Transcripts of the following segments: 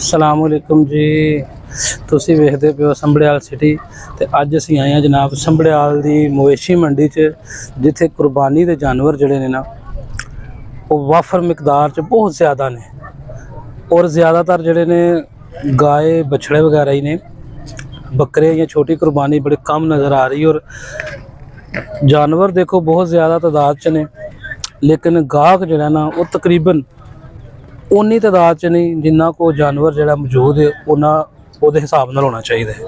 ਸਲਾਮ ਅਲੈਕੁਮ ਜੀ ਤੁਸੀਂ ਵੇਖਦੇ ਪਿਓ ਸੰਭੜਿਆਲ ਸਿਟੀ ਤੇ ਅੱਜ ਅਸੀਂ ਆਏ ਹਾਂ ਜਨਾਬ ਸੰਭੜਿਆਲ ਦੀ ਮਵੇਸ਼ੀ ਮੰਡੀ 'ਚ ਜਿੱਥੇ ਕੁਰਬਾਨੀ ਦੇ ਜਾਨਵਰ ਜਿਹੜੇ ਨੇ ਨਾ ਉਹ ਵਾਫਰ ਮਿਕਦਾਰ 'ਚ ਬਹੁਤ ਜ਼ਿਆਦਾ ਨੇ ਔਰ ਜ਼ਿਆਦਾਤਰ ਜਿਹੜੇ ਨੇ ਗਾਏ ਬਛੜੇ ਵਗੈਰਾ ਹੀ ਨੇ ਬੱਕਰੇ ਜਾਂ ਛੋਟੀ ਕੁਰਬਾਨੀ ਬੜੇ ਕਮ ਨਜ਼ਰ ਆ ਰਹੀ ਔਰ ਜਾਨਵਰ ਦੇਖੋ ਬਹੁਤ ਜ਼ਿਆਦਾ ਤਾਦਾਦ 'ਚ ਨੇ ਲੇਕਿਨ ਗਾਹਕ ਜਿਹੜਾ ਨਾ ਉਹ ਤਕਰੀਬਨ ਉਨੀ ਤਾਦਾਦ 'ਚ ਨਹੀਂ ਜਿੰਨਾ ਕੋ ਜਾਨਵਰ ਜਿਹੜਾ ਮੌਜੂਦ ਹੈ ਉਹਨਾਂ ਉਹਦੇ ਹਿਸਾਬ ਨਾਲ ਹੋਣਾ ਚਾਹੀਦਾ ਹੈ।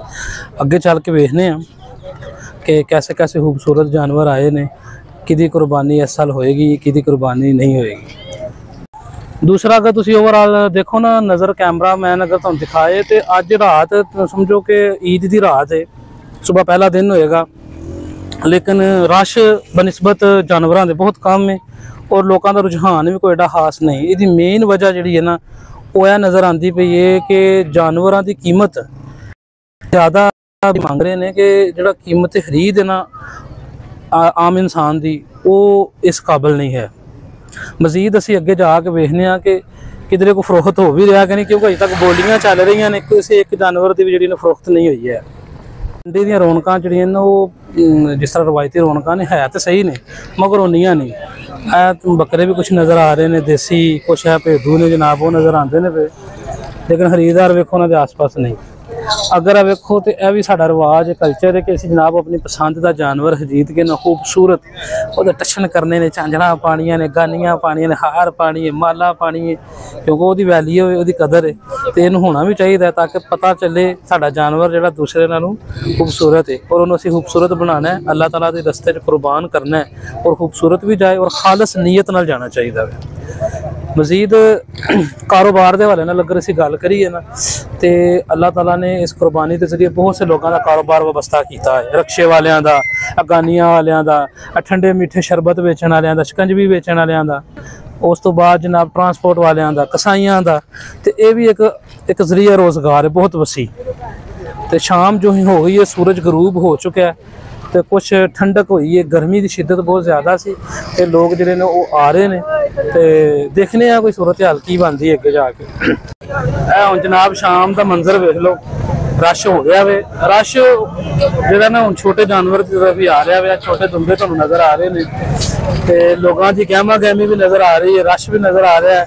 ਅੱਗੇ ਚੱਲ ਕੇ ਵੇਖਨੇ ਆ ਕਿ ਕੈਸੇ ਕੈਸੇ ਖੂਬਸੂਰਤ ਜਾਨਵਰ ਆਏ ਨੇ, ਕਿਹਦੀ ਕੁਰਬਾਨੀ ਇਸ ਸਾਲ ਹੋਏਗੀ, ਕਿਹਦੀ ਕੁਰਬਾਨੀ ਨਹੀਂ ਹੋਏਗੀ। ਦੂਸਰਾ, ਅਗਰ ਤੁਸੀਂ ਓਵਰਆਲ ਦੇਖੋ ਨਾ, ਨਜ਼ਰ ਕੈਮਰਾਮੈਨ ਅਗਰ ਤੁਹਾਨੂੰ ਦਿਖਾਏ ਤੇ ਅੱਜ ਰਾਤ, ਸਮਝੋ ਕਿ ਈਦ ਦੀ ਰਾਤ ਹੈ, ਸਵੇਰ ਪਹਿਲਾ ਦਿਨ ਹੋਏਗਾ। ਲੇਕਿਨ ਰਸ਼ ਬਨਿਸਬਤ ਜਾਨਵਰਾਂ ਦੇ ਬਹੁਤ ਕਮ ਹੈ ਔਰ ਲੋਕਾਂ ਦਾ ਰੁਝਾਨ ਵੀ ਕੋਈ ਐਡਾ ਖਾਸ ਨਹੀਂ। ਇਹਦੀ ਮੇਨ ਵਜ੍ਹਾ ਜਿਹੜੀ ਹੈ ਨਾ, ਉਹ ਇਹ ਨਜ਼ਰ ਆਂਦੀ ਪਈ ਹੈ ਕਿ ਜਾਨਵਰਾਂ ਦੀ ਕੀਮਤ ਜ਼ਿਆਦਾ ਮੰਗ ਰਹੇ ਨੇ ਕਿ ਜਿਹੜਾ ਕੀਮਤ ਖਰੀਦ ਹੈ ਨਾ ਆਮ ਇਨਸਾਨ ਦੀ, ਉਹ ਇਸ ਕਾਬਲ ਨਹੀਂ ਹੈ। ਮਜ਼ੀਦ ਅਸੀਂ ਅੱਗੇ ਜਾ ਕੇ ਵੇਖਨੇ ਆ ਕਿ ਕਿਧਰੇ ਕੋ ਫਰੋਖਤ ਹੋ ਵੀ ਰਿਹਾ ਕਿ ਨਹੀਂ, ਕਿਉਂਕਿ ਅਜੇ ਤੱਕ ਬੋਲੀਆਂ ਚੱਲ ਰਹੀਆਂ ਨੇ ਕਿਸੇ ਇੱਕ ਜਾਨਵਰ ਦੀ ਵੀ ਜਿਹੜੀ ਨਾ ਫਰੋਖਤ ਨਹੀਂ ਹੋਈ ਹੈ। ਮੰਡੀ ਦੀਆਂ ਰੌਣਕਾਂ ਜਿਹੜੀਆਂ ਨੇ, ਉਹ ਜਿਸ ਤਰ੍ਹਾਂ ਰਵਾਇਤੀ ਰੌਣਕਾਂ ਨੇ, ਹੈ ਤੇ ਸਹੀ ਨੇ, ਮਗਰ ਉਨੀਆਂ ਨਹੀਂ। ਇਹ ਬੱਕਰੇ ਵੀ ਕੁਝ ਨਜ਼ਰ ਆ ਰਹੇ ਨੇ, ਦੇਸੀ ਕੁਛ ਹੈ, ਭੇਡੂ ਨੇ, ਜਨਾਬ ਉਹ ਨਜ਼ਰ ਆਉਂਦੇ ਨੇ ਪਏ ਲੇਕਿਨ ਖਰੀਦਦਾਰ ਵੇਖੋ ਉਹਨਾਂ ਦੇ ਆਸ-ਪਾਸ ਨਹੀਂ। ਅਗਰ ਆ ਵੇਖੋ ਤੇ ਇਹ ਵੀ ਸਾਡਾ ਰਿਵਾਜ ਕਲਚਰ ਹੈ ਕਿ ਅਸੀਂ ਜਨਾਬ ਆਪਣੀ ਪਸੰਦ ਦਾ ਜਾਨਵਰ ਖਰੀਦ ਕੇ ਨਾ ਖੂਬਸੂਰਤ ਉਹਦੇ ਟੱਛਣ ਕਰਨੇ ਨੇ ਚਾਂਜਣਾ ਪਾਣੀਆਂ ਨੇ ਗਾਨੀਆਂ ਪਾਣੀਆਂ ਨੇ ਹਾਰ ਪਾਣੀ ਹੈ ਮਾਲਾ ਪਾਣੀ ਹੈ ਕਿਉਂਕਿ ਉਹਦੀ ਵੈਲਿਊ ਹੈ ਉਹਦੀ ਕਦਰ ਹੈ ਤੇ ਇਹਨੂੰ ਹੋਣਾ ਵੀ ਚਾਹੀਦਾ ਹੈ ਤਾਂ ਕਿ ਪਤਾ ਚੱਲੇ ਸਾਡਾ ਜਾਨਵਰ ਜਿਹੜਾ ਦੂਸਰੇ ਨਾਲੋਂ ਖੂਬਸੂਰਤ ਹੈ ਔਰ ਉਹਨੂੰ ਅਸੀਂ ਖੂਬਸੂਰਤ ਬਣਾਉਣਾ ਹੈ ਅੱਲਾਹ ਤਾਲਾ ਦੇ ਰਸਤੇ 'ਚ ਕੁਰਬਾਨ ਕਰਨਾ ਹੈ ਔਰ ਖੂਬਸੂਰਤ ਵੀ ਜਾਏ ਔਰ ਖਾਲਸ ਨੀਅਤ ਨਾਲ ਜਾਣਾ ਚਾਹੀਦਾ ਹੈ ਮਜ਼ੀਦ ਕਾਰੋਬਾਰ ਦੇ ਹਵਾਲੇ ਨਾਲ ਅਗਰ ਅਸੀਂ ਗੱਲ ਕਰੀਏ ਨਾ ਤੇ ਅੱਲਾਹ ਤਾਲਾ ਨੇ ਇਸ ਕੁਰਬਾਨੀ ਦੇ ਜ਼ਰੀਏ ਬਹੁਤ ਸੇ ਲੋਕਾਂ ਦਾ ਕਾਰੋਬਾਰ ਵਬਸਤਾ ਕੀਤਾ ਹੈ ਰਕਸ਼ੇ ਵਾਲਿਆਂ ਦਾ ਅਗਾਨੀਆਂ ਵਾਲਿਆਂ ਦਾ ਆਹ ਠੰਡੇ ਮਿੱਠੇ ਸ਼ਰਬਤ ਵੇਚਣ ਵਾਲਿਆਂ ਦਾ ਸ਼ਿਕੰਜਵੀ ਵੇਚਣ ਵਾਲਿਆਂ ਦਾ ਉਸ ਤੋਂ ਬਾਅਦ ਜਨਾਬ ਟਰਾਂਸਪੋਰਟ ਵਾਲਿਆਂ ਦਾ ਕਸਾਈਆਂ ਦਾ ਤੇ ਇਹ ਵੀ ਇੱਕ ਇੱਕ ਜ਼ਰੀਆ ਰੋਜ਼ਗਾਰ ਹੈ ਬਹੁਤ ਵਸੀ ਤੇ ਸ਼ਾਮ ਜੋ ਹੀ ਹੋ ਗਈ ਹੈ ਸੂਰਜ ਗਰੂਬ ਹੋ ਚੁੱਕਿਆ ਹੈ ਤੇ ਕੁਝ ਠੰਡਕ ਹੋਈ ਹੈ ਗਰਮੀ ਦੀ ਸ਼ਿੱਦਤ ਬਹੁਤ ਜ਼ਿਆਦਾ ਸੀ ਤੇ ਲੋਕ ਜਿਹੜੇ ਨੇ ਉਹ ਆ ਰਹੇ ਨੇ ਤੇ ਦੇਖਨੇ ਆ ਕੋਈ ਸੂਰਤ ਹਾਲ ਕੀ ਬਣਦੀ ਅੱਗੇ ਜਾ ਕੇ। ਇਹ ਹੁਣ ਜਨਾਬ ਸ਼ਾਮ ਦਾ ਮੰਜ਼ਰ ਵੇਖ ਲਓ, ਰਸ਼ ਹੋ ਗਿਆ ਵੇ। ਰਸ਼ ਜਿਹੜਾ ਨਾ ਹੁਣ ਛੋਟੇ ਜਾਨਵਰ ਦੀ ਤਰਫ ਵੀ ਆ ਰਿਹਾ ਵੇ ਛੋਟੇ ਦੁੰਬੇ ਤੁਹਾਨੂੰ ਨਜ਼ਰ ਆ ਰਹੇ ਨੇ। ਤੇ ਲੋਕਾਂ ਦੀ ਗਹਿਮਾ ਗਹਿਮੀ ਵੀ ਨਜ਼ਰ ਆ ਰਹੀ ਹੈ, ਰਸ਼ ਵੀ ਨਜ਼ਰ ਆ ਰਿਹਾ ਹੈ।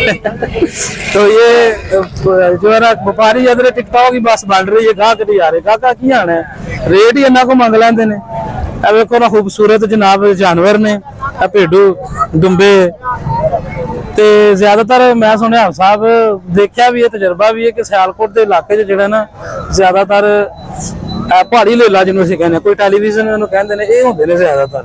तो ये अ, जो है ना व्यापारी इधर टिकटॉक की बस बन रही है गाहक नहीं आ रहे गाहक की आना है रेट ही इन्ना को मंग लेंदे ने ਇਹ ਵੇਖੋ ਨਾ ਖੂਬਸੂਰਤ ਜਨਾਬ ਜਾਨਵਰ ਨੇ ਇਹ ਭੇਡੂ ਦੁੰਬੇ ਤੇ ਜ਼ਿਆਦਾਤਰ ਮੈਂ ਸੁਣਿਆ ਸਾਹਿਬ ਦੇਖਿਆ ਵੀ ਇਹ ਤਜਰਬਾ ਵੀ ਹੈ ਕਿ ਸਿਆਲਕੋਟ ਦੇ ਇਲਾਕੇ 'ਚ ਜਿਹੜਾ ਨਾ ਜ਼ਿਆਦਾਤਰ ਇਹ ਪਹਾੜੀ ਲੇਲਾ ਜਿਹਨੂੰ ਅਸੀਂ ਕਹਿੰਦੇ ਹਾਂ, ਕੋਈ ਟੈਲੀਵਿਜ਼ਨ ਉਹਨੂੰ ਕਹਿੰਦੇ ਨੇ ਇਹ ਹੁੰਦੇ ਨੇ ਜ਼ਿਆਦਾਤਰ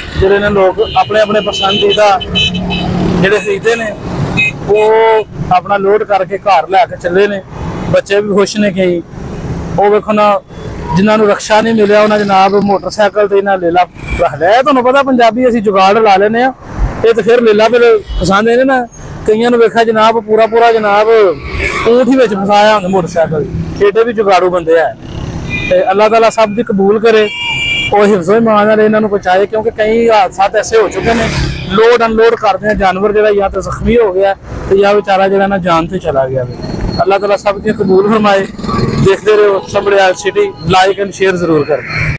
ਜਿਹੜੇ ਨੇ ਲੋਕ ਆਪਣੇ ਆਪਣੇ ਪਸੰਦੀਦਾ ਜਿਹੜੇ ਖਰੀਦੇ ਨੇ, ਉਹ ਆਪਣਾ ਲੋਡ ਕਰਕੇ ਘਰ ਲੈ ਕੇ ਚੱਲੇ ਨੇ। ਬੱਚੇ ਵੀ ਖੁਸ਼ ਨੇ ਕਈ। ਉਹ ਵੇਖੋ ਨਾ, ਜਿਨ੍ਹਾਂ ਨੂੰ ਰਕਸ਼ਾ ਨਹੀਂ ਮਿਲਿਆ, ਉਹਨਾਂ ਜਨਾਬ ਮੋਟਰਸਾਈਕਲ ਤੇ ਇਹਨਾਂ ਲੇਲਾ ਰੱਖ ਲਿਆ ਤੁਹਾਨੂੰ ਪਤਾ ਪੰਜਾਬੀ ਅਸੀਂ ਜੁਗਾੜ ਲਾ ਲੈਨੇ ਆ ਇਹ ਤਾਂ ਫਿਰ ਲੇਲਾ ਫਿਰ ਪਸੰਦ ਇਹਨੇ ਨਾ। ਕਈਆਂ ਨੂੰ ਵੇਖਿਆ ਜਨਾਬ ਪੂਰਾ ਪੂਰਾ ਜਨਾਬ ਊਠ ਹੀ ਵਿੱਚ ਫਸਾਇਆ ਹੁੰਦਾ ਮੋਟਰਸਾਈਕਲ। ਏਡੇ ਵੀ ਜੁਗਾੜੂ ਬੰਦੇ ਆ। ਤੇ ਅੱਲਾਹ ਤਾਲਾ ਸਭ ਦੀ ਕਬੂਲ ਕਰੇ। ਉਹ ਹਿਫਜ਼ੋ ਇਮਾਨ ਨਾਲ ਇਹਨਾਂ ਨੂੰ ਬਚਾਏ ਕਿਉਂਕਿ ਕਈ ਹਾਦਸਾਤ ਐਸੇ ਹੋ ਚੁੱਕੇ ਨੇ ਲੋਡ ਅਨਲੋਡ ਕਰਦੇ ਆ ਜਾਨਵਰ ਜਿਹੜਾ ਜਾਂ ਤਾਂ ਜ਼ਖਮੀ ਹੋ ਗਿਆ ਤੇ ਜਾਂ ਵਿਚਾਰਾ ਜਿਹੜਾ ਨਾ ਜਾਨ ਤੇ ਚਲਾ ਗਿਆ ਵੇ ਅੱਲਾਹ ਤਾਲਾ ਸਭ ਦੀ ਕਬੂਲ ਫਰਮਾਏ ਦੇਖਦੇ ਰਹੋ Sambrial city like and share ਜ਼ਰੂਰ ਕਰਨਾ